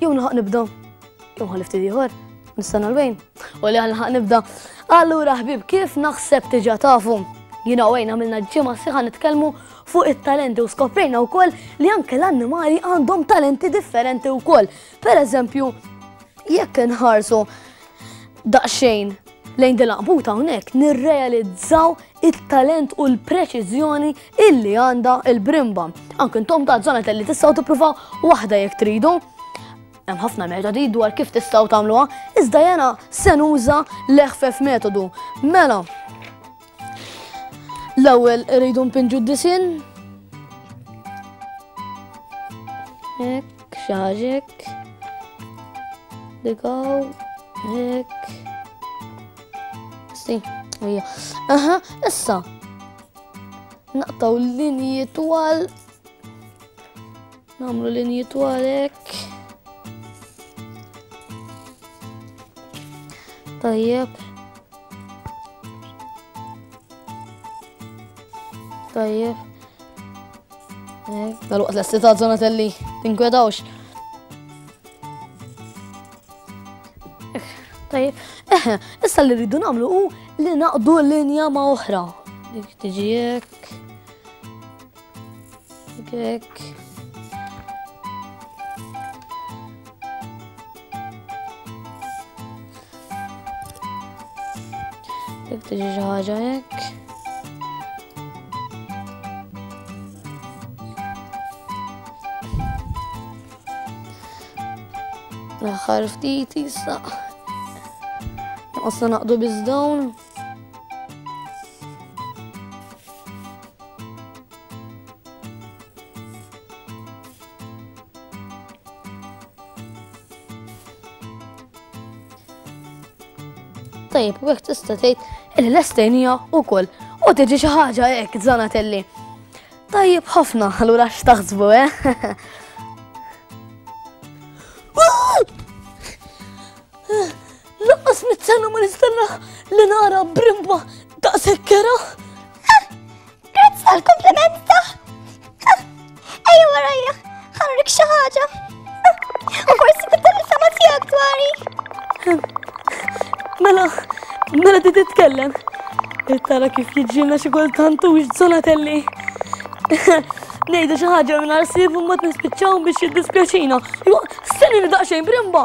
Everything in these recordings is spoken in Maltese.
Jew nħaq nibda, jew ħan nifti ieħor, nistana l-wejn, u li ħanħaq nibda. Allura ħbib, kif naħseb tiġa tafu? Jina għajn għamilna ġimma siħa nitkellmu fuq it-talenti u skoprejna u koll li anke l-annimali għandhom talenti differenti u koll. Per eżempju, jekk nħarsu Daqsxejn lejn din l-aqbuta hawnhekk nirrealizzaw it-talent u l-preċiżjoni illi għandha il-brimba. Anke intom ta' zona li tistgħu tippruvaw waħda jekk tridu. Hemm ħafna metodi dwar kif tistgħu tagħmluha, iżda jena se nuża l-eħfef metodu. Mela, L-ewwel irridu npinġu d-disinn. Hekk, xi ħaġa hekk. Digaw, hekk. Sti, hija. Aha, issa. Naqtaw linji twal Namlu linji twalek. Tajjeb. Tajjeb. Dal waqt l-istita zona telli tinkwedawx. Tajjeb, issa li rridu namlu u li naqdu l-linja ma' oħra. Dik tiġi jekk. Gek. Gek tiġi xi ħaġa hekk. L-aħħar ftit issa. Naqosna naqdu biż-dawn. tajjeb u hekk tista' tgħid li l-estejnija wkoll u tiġi xi ħaġa hekk żanatelli. Tajjeb ħafna, allura x'taħsbu, eh? Laqqas mit-sena ma nistennaħ li nara brimba ta' sekkera. Ah, grazzi għal kompliment ta' ah, Ejja warajja, ħanrik xi ħaġa. Ah, u forsi tibda nifhama tiegħek dwari. Mela, mela ti titkellem. Tara kif jiġġilna xi kultant u x'żonatelli. Nejdu xi ħaġa minn arsib u mbagħad nispiċċaw biex jiddispjaċina. Jo, steni daqsxejn brimba,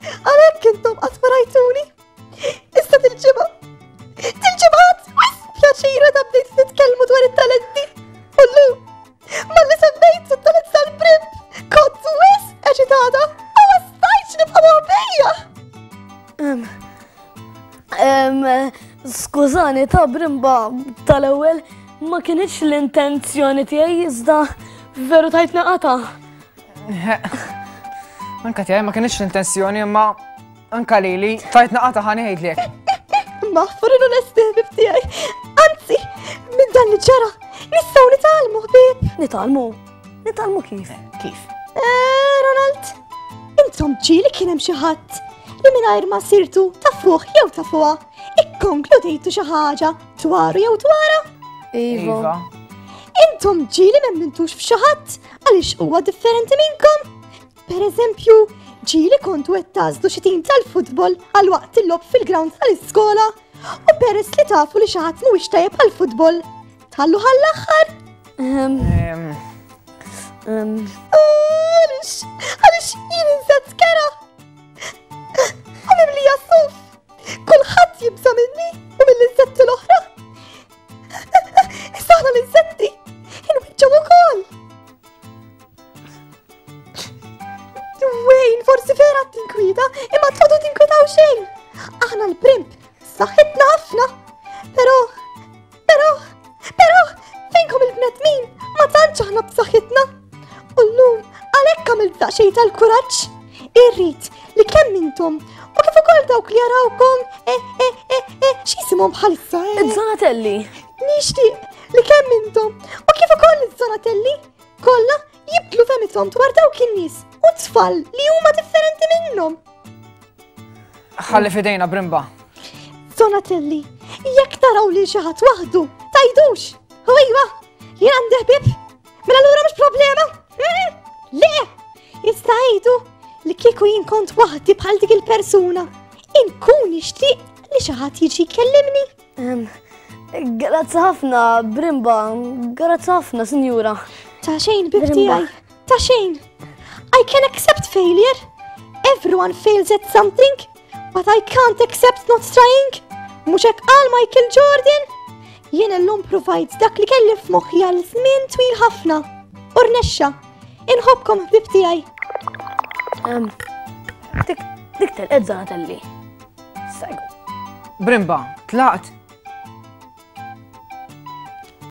Għalhekk intom qatt ma rajtuni. Issa til-ġimgħa. Til-ġimgħat wis pjaċira ta' bdejt nitkellmu dwar it-talenti. Ullu, malli semmejt it-talent tal-prim, kont wis eċitata u ma stajtx nibqa' waħbija. Skużani ta' brimba tal-ewwel ma kienx l-intenzjoni tiegħi iżda veru tajtna qata'. Anka tiegħi ma kienx l-intenzjoni imma anka lili tajt naqata ħani ngħidlek. Maħfur ilu nestihbib tiegħi. Anzi, minn dan li ġara, nistgħu nitalmu ħbieb. Nitalmu? Nitalmu kif? Eh, kif? Eh, Ronald, intom ġili kien hemm xi ħadd li mingħajr ma sirtu ta' fuq jew ta' fuqha ikkonkludejtu xi ħaġa dwaru jew dwarha. Iva. iva. Intom ġili m'emmintux f'xi ħadd Għaliex huwa differenti minnkom? Per eżempju, ġili kontu qed tażlu xi tim tal-futbol għal waqt il-lob fil-ground tal-iskola u peress li tafu li xi ħadd mhuwiex tajjeb għall-futbol. Tallu ħall-aħħar. Ehm. Ehm. Ehm. Għaliex, għaliex jien insett kera. Għamim li jassuf. Kulħadd jibża minni u mill-insetti l-oħra. Issa aħna l-insetti! Inwiċċaw ukoll! Wayne, forsi vera tinkwita, imma tfadu tinkwitaw xejn! Aħna l-primp, saħħitna ħafna! Pero, pero, pero, fejnkom il-bnedmin, ma tantx aħna b'saħħitna! U llum għalhekk għamilt daqsxejn tal-kuraġġ. Irrid li kemm intom u kif ukoll dawk li jarawkom eh, eh, eh, eh, x'isimhom bħalissa. eh? Iż-żonatelli. Nixtieq li kemm intom u kif ukoll iż-żonatelli kollha jibdlu femithom dwar dawk in-nies u tfal li huma differenti minnhom. Ħalli fidejna brimba. Donatelli, jekk taraw lil xi ħadd waħdu, tajdux. U iva, jien għandi ħbieb Mela l-għura mux problema? Eh, le! Jistajdu li kieku jinkont waħdi bħal dik il-persuna. Inkun ixti li xaħat jiġi kellimni. Grazzi ħafna, Brimba. Grazzi ħafna, Sinjura. Ta' xejn, bibti għaj. Ta' xejn. I can accept failure. Everyone fails at something. But I can't accept not trying. Mhux hekk qal Michael Jordan. Jien illum provajt dak li kelli f'moħħi għal żmien twil ħafna. Urnexxa, inħobkom ħbib tiegħi. Dik tal-qed żona tal-li. Brimba, tlaqt